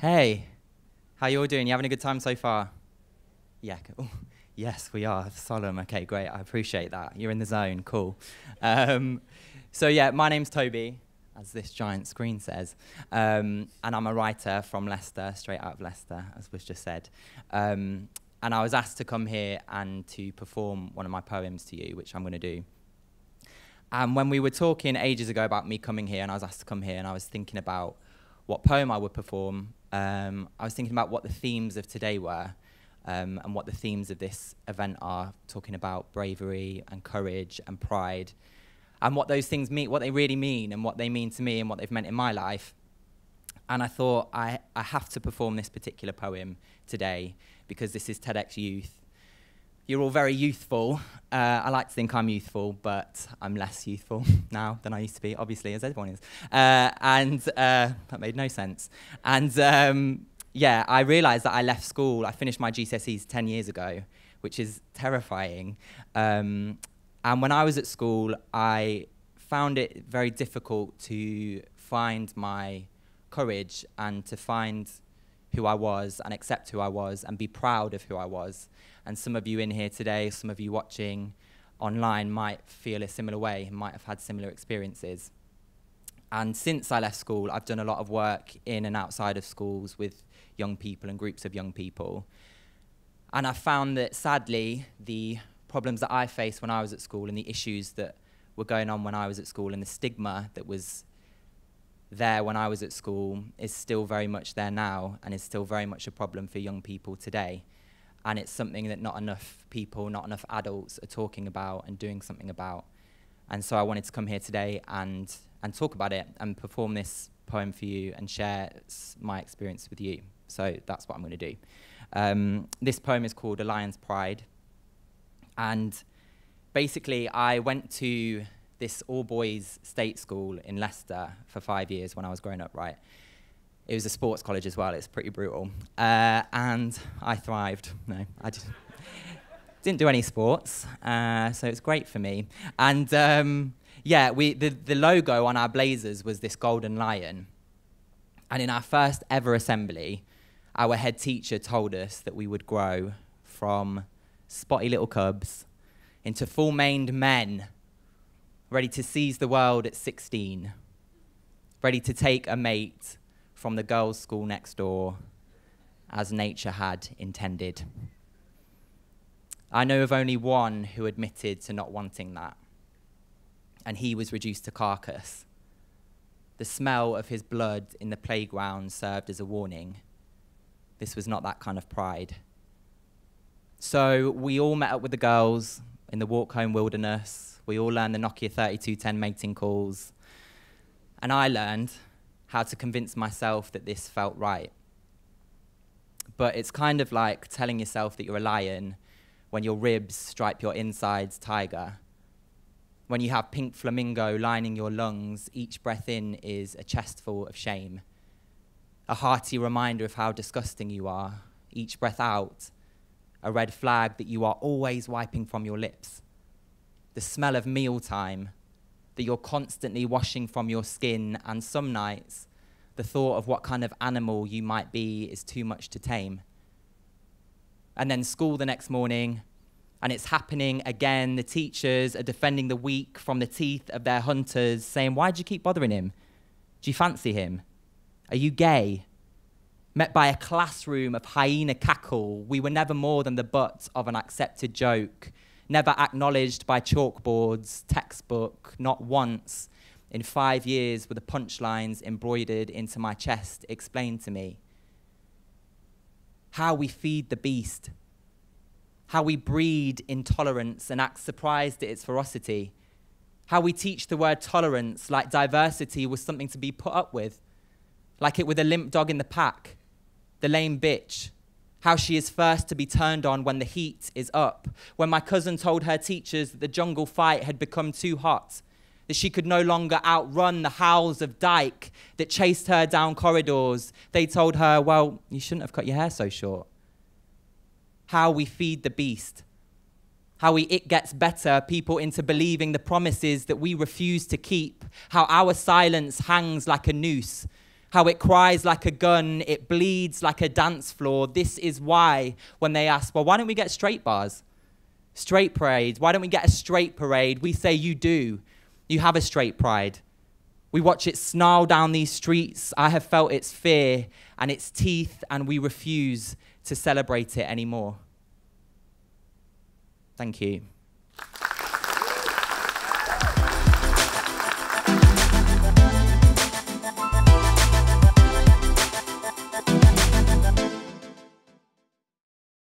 Hey, how you all doing? You having a good time so far? Yeah. Cool. Yes, we are. Solemn. Okay, great. I appreciate that. You're in the zone. Cool. Um, so yeah, my name's Toby, as this giant screen says, um, and I'm a writer from Leicester, straight out of Leicester, as was just said. Um, and I was asked to come here and to perform one of my poems to you, which I'm going to do. And when we were talking ages ago about me coming here, and I was asked to come here, and I was thinking about what poem I would perform, um, I was thinking about what the themes of today were, um, and what the themes of this event are, talking about bravery and courage and pride, and what those things mean, what they really mean, and what they mean to me, and what they've meant in my life. And I thought I, I have to perform this particular poem today because this is TEDx Youth. You're all very youthful. Uh, I like to think I'm youthful, but I'm less youthful now than I used to be, obviously, as everyone is. Uh, and uh, that made no sense. And um, yeah, I realised that I left school. I finished my GCSEs 10 years ago, which is terrifying. Um, and when I was at school, I found it very difficult to find my courage and to find who I was and accept who I was and be proud of who I was. And some of you in here today, some of you watching online might feel a similar way, might have had similar experiences. And since I left school, I've done a lot of work in and outside of schools with young people and groups of young people. And I found that sadly, the problems that I faced when I was at school and the issues that were going on when I was at school and the stigma that was there when I was at school is still very much there now and is still very much a problem for young people today. And it's something that not enough people, not enough adults are talking about and doing something about. And so I wanted to come here today and, and talk about it and perform this poem for you and share my experience with you. So that's what I'm going to do. Um, this poem is called A Lion's Pride. And basically, I went to this all boys state school in Leicester for five years when I was growing up, right? It was a sports college as well, it's pretty brutal. Uh, and I thrived. No, I just didn't do any sports, uh, so it's great for me. And um, yeah, we, the, the logo on our blazers was this golden lion. And in our first ever assembly, our head teacher told us that we would grow from spotty little cubs into full maned men ready to seize the world at 16, ready to take a mate from the girls' school next door, as nature had intended. I know of only one who admitted to not wanting that, and he was reduced to carcass. The smell of his blood in the playground served as a warning. This was not that kind of pride. So we all met up with the girls in the walk home wilderness we all learned the Nokia 3210 mating calls. And I learned how to convince myself that this felt right. But it's kind of like telling yourself that you're a lion when your ribs stripe your insides tiger. When you have pink flamingo lining your lungs, each breath in is a chestful of shame. A hearty reminder of how disgusting you are. Each breath out, a red flag that you are always wiping from your lips the smell of mealtime that you're constantly washing from your skin, and some nights, the thought of what kind of animal you might be is too much to tame. And then school the next morning, and it's happening again. The teachers are defending the weak from the teeth of their hunters, saying, Why'd you keep bothering him? Do you fancy him? Are you gay? Met by a classroom of hyena cackle, we were never more than the butt of an accepted joke never acknowledged by chalkboards, textbook, not once in five years were the punchlines embroidered into my chest explained to me. How we feed the beast, how we breed intolerance and act surprised at its ferocity, how we teach the word tolerance like diversity was something to be put up with, like it were the limp dog in the pack, the lame bitch, how she is first to be turned on when the heat is up. When my cousin told her teachers that the jungle fight had become too hot, that she could no longer outrun the howls of Dyke that chased her down corridors, they told her, Well, you shouldn't have cut your hair so short. How we feed the beast. How we it gets better people into believing the promises that we refuse to keep. How our silence hangs like a noose how it cries like a gun, it bleeds like a dance floor. This is why, when they ask, well, why don't we get straight bars? Straight parades. Why don't we get a straight parade? We say, you do. You have a straight pride. We watch it snarl down these streets. I have felt its fear and its teeth, and we refuse to celebrate it anymore. Thank you.